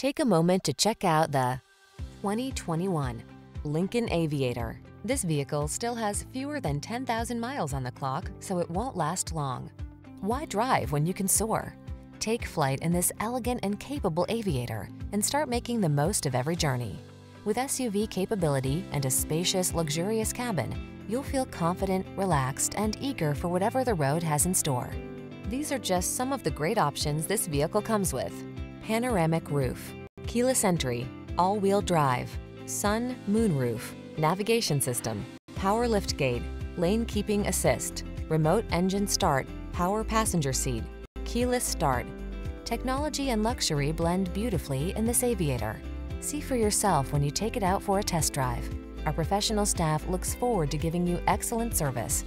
Take a moment to check out the 2021 Lincoln Aviator. This vehicle still has fewer than 10,000 miles on the clock, so it won't last long. Why drive when you can soar? Take flight in this elegant and capable aviator and start making the most of every journey. With SUV capability and a spacious, luxurious cabin, you'll feel confident, relaxed, and eager for whatever the road has in store. These are just some of the great options this vehicle comes with. Panoramic roof, keyless entry, all-wheel drive, sun, moon roof, navigation system, power lift gate, lane keeping assist, remote engine start, power passenger seat, keyless start. Technology and luxury blend beautifully in this aviator. See for yourself when you take it out for a test drive. Our professional staff looks forward to giving you excellent service.